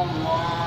Allah.